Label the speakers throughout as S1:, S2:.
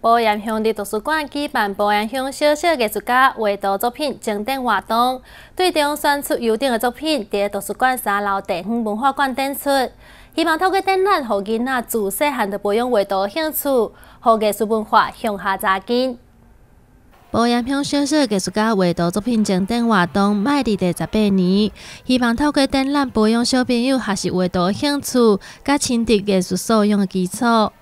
S1: 保岩乡立图书馆举办保岩乡小小艺术家画图作品整点活动，对中选出优等的作品，伫图书馆三楼地方文化馆展出。希望透过展览，让囡仔自细汉就培养画图兴趣，让艺术文化向下扎根。保岩乡小小艺术家画图作品整点活动，迈入第十八年，希望透过展览培养小朋友学习画图兴趣，甲亲历艺术素养的基础。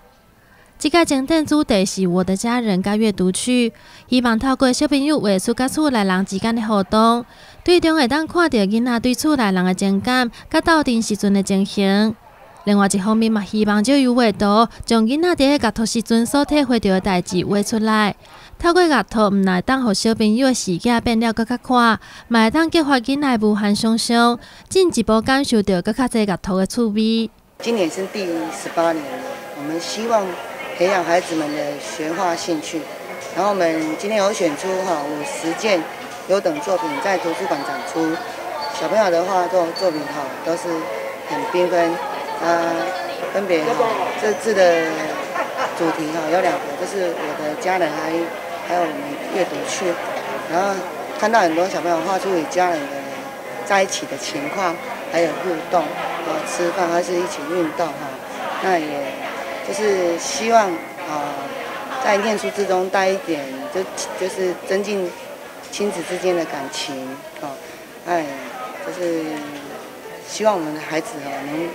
S1: 这个经典主题是我的家人甲阅读区，希望透过小朋友画出甲厝内人之间的互动，最终会当看到囡仔对厝内人的情感，甲斗阵时阵的情形。另外一方面嘛，希望借由画图，将囡仔伫个阅读时阵所体会到的代志画出来。透过阅读，毋但当互小朋友的视野变了更较宽，嘛会当激发囡仔无限想象，进一步感受到更较侪阅读的趣味。
S2: 今年是第十八年了，我们希望。培养孩子们的学画兴趣，然后我们今天有选出哈五十件优等作品在图书馆展出。小朋友的画作作品哈都是很缤纷，啊，分别哈这次的主题哈有两个，就是我的家人还还有我们阅读区，然后看到很多小朋友画出与家人的在一起的情况，还有互动，啊吃饭还是一起运动哈，那也。就是希望啊，在念书之中带一点，就就是增进亲子之间的感情，哦，哎，就是希望我们的孩子哦能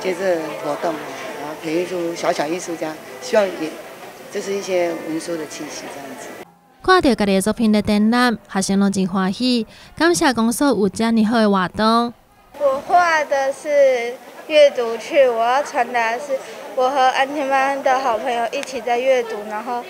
S2: 借这活动，然后培育出小小艺术家，希望也就是一些文书的气息这样子。
S1: 看到家己的作品的展览，学生拢真欢喜，感谢公司有这么好的活动。
S3: 我画的是阅读去，我要传达的是。我和安天班的好朋友一起在阅读，然后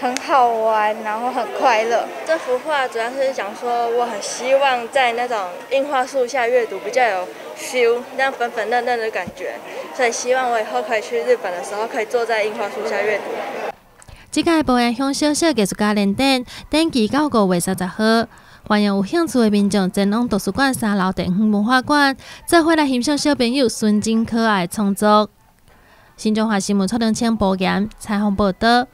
S3: 很好玩，然后很快乐。
S4: 这幅画主要是讲说，我很希望在那种樱花树下阅读，比较有 feel，那样粉粉嫩嫩的感觉。所以希望我以后可以去日本的时候，可以坐在樱花树下阅读。
S1: 这届博雅乡小小艺术家联展，登记到五月三十号，欢迎有兴趣的民众前往图书馆三楼地方文化馆，再回来欣赏小朋友纯真可爱的创作。新中华新闻蔡良清播言采访报道。